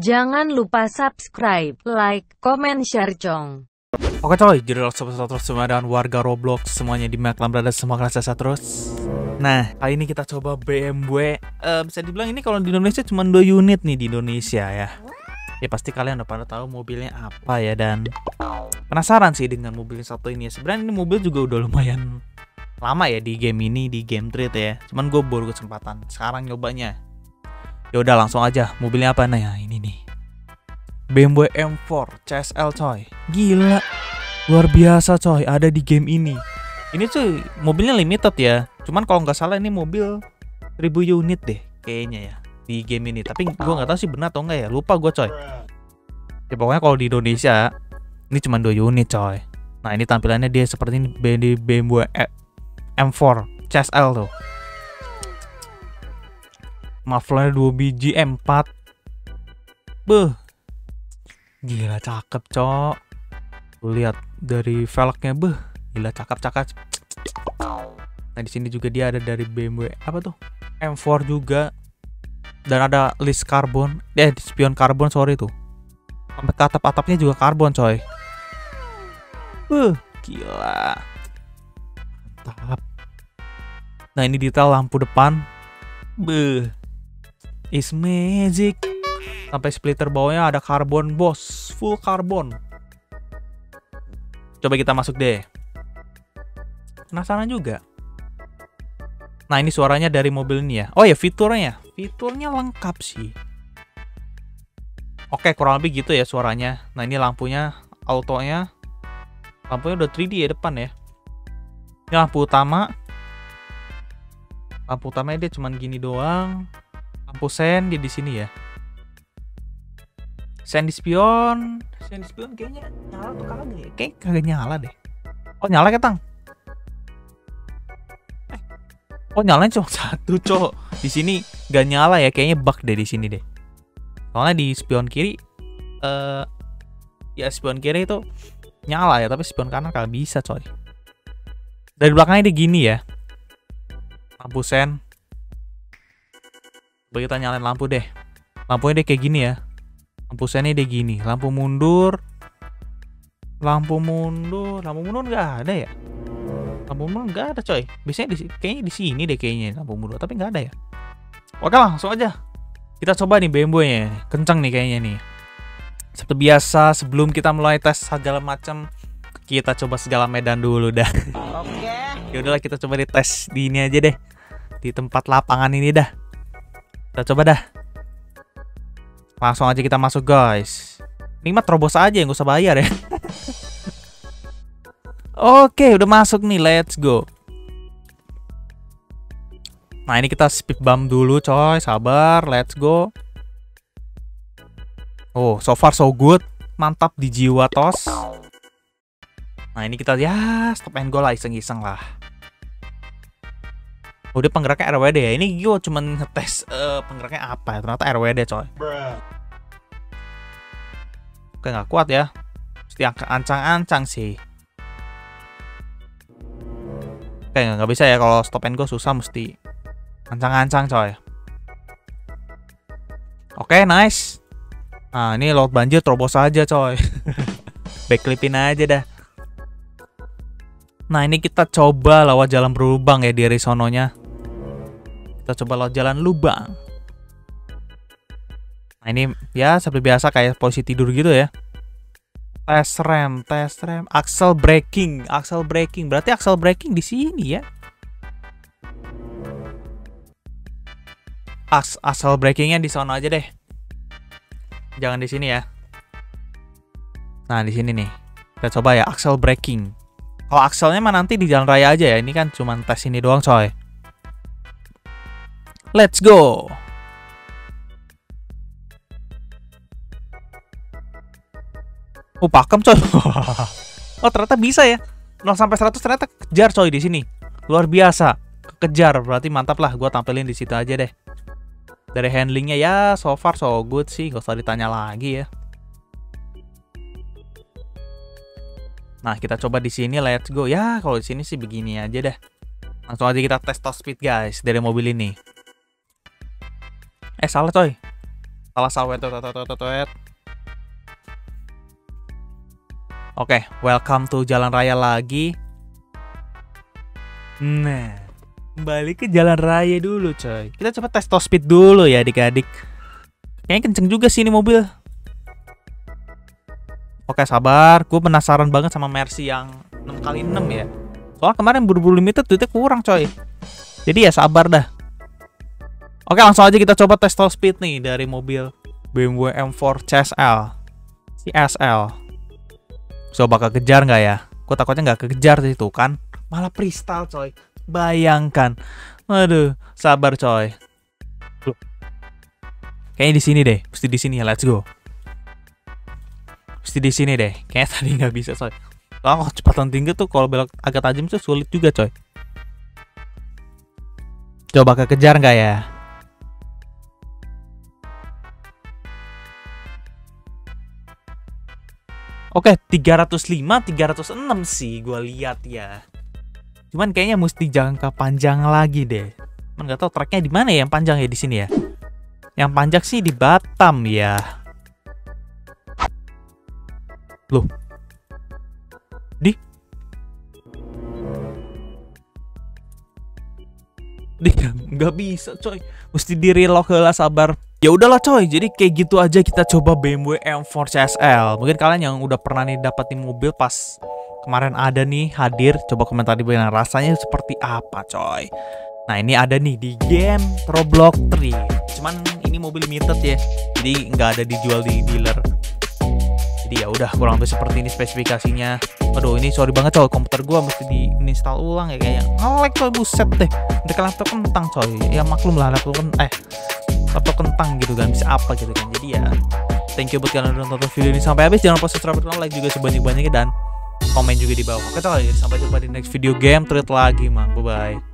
Jangan lupa subscribe, like, comment, share, cong. Oke coy, jadi sobat terus semua dan warga Roblox semuanya di berada semua kelas saya terus. Nah, kali ini kita coba BMW. Eh, bisa dibilang ini kalau di Indonesia cuma dua unit nih di Indonesia ya. Ya pasti kalian udah pada tahu mobilnya apa ya dan penasaran sih dengan mobil satu ini. ya. Sebenarnya ini mobil juga udah lumayan lama ya di game ini di game trade ya. Cuman gue baru kesempatan sekarang nyobanya. Ya udah langsung aja. Mobilnya apa nih ya? Ini nih. BMW M4 CSL coy. Gila. Luar biasa coy, ada di game ini. Ini cuy, mobilnya limited ya. Cuman kalau nggak salah ini mobil 1000 unit deh kayaknya ya di game ini. Tapi gua nggak tahu sih benar atau enggak ya. Lupa gua coy. Ya pokoknya kalau di Indonesia ini cuma 2 unit coy. Nah, ini tampilannya dia seperti ini BMW M4 CSL tuh. Mufflernya 2 biji M4. Beuh. Gila cakep, Cok. Lihat dari velgnya beuh. Gila cakep-cakep. Nah, di sini juga dia ada dari BMW apa tuh? M4 juga. Dan ada list karbon. Eh, spion karbon sorry tuh. Sampai ke atap-atapnya juga karbon, coy. Beuh, gila. Mantap. Nah, ini detail lampu depan. Beuh. Is magic. Sampai splitter bawahnya ada karbon bos, full karbon. Coba kita masuk deh. Penasaran juga. Nah ini suaranya dari mobil ini ya. Oh ya fiturnya, fiturnya lengkap sih. Oke kurang lebih gitu ya suaranya. Nah ini lampunya, autonya, lampunya udah 3D ya depan ya. Ini lampu utama. Lampu utamanya dia cuman gini doang. Lampu sen dia di sini ya. Sandy spion, Sandy spion kayaknya nyala tuh kagak ya? Kayak kagak nyala deh. Oh nyala ketang. Eh. Oh nyalanya cuma satu cok. Di sini gak nyala ya, kayaknya bug deh di sini deh. Soalnya di spion kiri, eh ya spion kiri itu nyala ya, tapi spion kanan kagak bisa coy. Dari belakangnya dia gini ya. Lampu sen. Coba kita nyalain lampu deh. Lampunya dia kayak gini ya. Lampu sennya dia gini. Lampu mundur. Lampu mundur. Lampu mundur nggak ada ya? Lampu mundur nggak ada coy. Biasanya di kayaknya di sini deh kayaknya lampu mundur tapi nggak ada ya. Oke langsung aja. Kita coba nih BMW nya kencang nih kayaknya nih. Seperti biasa sebelum kita mulai tes segala macam kita coba segala medan dulu dah. Oke. ya udahlah kita coba dites di ini aja deh di tempat lapangan ini dah. Kita coba dah. Langsung aja kita masuk guys. Ini mah terobos aja yang gak usah bayar ya. Oke udah masuk nih. Let's go. Nah ini kita speed bump dulu coy. Sabar. Let's go. Oh so far so good. Mantap di jiwa tos. Nah ini kita ya stop and go lah iseng-iseng lah Udah penggeraknya RWD ya. Ini gue cuman ngetes eh, penggeraknya apa ya. Ternyata RWD coy. Oke nggak kuat ya. Mesti ancang-ancang sih. Oke nggak bisa ya kalau stop and go susah mesti ancang-ancang coy. Oke nice. Nah ini laut banjir terobos aja coy. Backclipin aja dah. Nah ini kita coba lewat jalan berlubang ya di Arizononya. Kita coba lewat jalan lubang. Nah ini ya seperti biasa kayak posisi tidur gitu ya. Tes rem, tes rem, axle braking, axle braking. Berarti axle braking di sini ya. As axle brakingnya di sana aja deh. Jangan di sini ya. Nah di sini nih. Kita coba ya axle braking. Kalau akselnya mah nanti di jalan raya aja ya. Ini kan cuma tes ini doang coy. Let's go. Oh, pakem coy. oh, ternyata bisa ya. 0 sampai 100 ternyata kejar coy di sini. Luar biasa. Kejar berarti mantap lah gua tampilin di situ aja deh. Dari handlingnya ya so far so good sih, gak usah ditanya lagi ya. Nah, kita coba di sini let's go. Ya, kalau di sini sih begini aja dah. Langsung aja kita tes top speed guys dari mobil ini. Eh salah coy. Salah salah wet, wet, wet, wet, wet. Oke, welcome to jalan raya lagi. Nah, kembali ke jalan raya dulu coy. Kita coba tes top speed dulu ya adik-adik. Kayaknya kenceng juga sih ini mobil. Oke sabar, gue penasaran banget sama Mercy yang 6x6 ya. Soalnya kemarin buru-buru limited duitnya kurang coy. Jadi ya sabar dah. Oke langsung aja kita coba tes top speed nih dari mobil BMW M4 CSL. CSL. Coba kekejar nggak ya? Gue takutnya nggak kekejar sih tuh kan. Malah freestyle coy. Bayangkan. Waduh, sabar coy. Kayaknya di sini deh, mesti di sini ya. Let's go. Mesti di sini deh. Kayaknya tadi nggak bisa coy. Oh, kecepatan tinggi tuh kalau belok agak tajam tuh sulit juga coy. Coba kekejar nggak ya? Oke, 305, 306 sih gue lihat ya. Cuman kayaknya mesti jangka panjang lagi deh. Cuman nggak tahu tracknya di mana ya yang panjang ya di sini ya. Yang panjang sih di Batam ya. Loh. Di Di nggak bisa coy. Mesti di lah sabar. Ya udahlah coy, jadi kayak gitu aja kita coba BMW M4 CSL. Mungkin kalian yang udah pernah nih dapetin mobil pas kemarin ada nih hadir, coba komentar di bawah rasanya seperti apa coy. Nah ini ada nih di game Roblox 3. Cuman ini mobil limited ya, jadi nggak ada dijual di dealer. Jadi ya udah kurang lebih seperti ini spesifikasinya. Aduh ini sorry banget coy, komputer gua mesti di install ulang ya kayaknya. Ngelek coy buset deh. Mereka laptop kentang coy. Ya maklum lah laptop kan eh atau kentang gitu kan bisa apa gitu kan. Jadi ya thank you buat kalian udah nonton video ini sampai habis. Jangan lupa subscribe dan like juga sebanyak banyaknya dan komen juga di bawah. Oke sampai jumpa di next video game treat lagi mang bye bye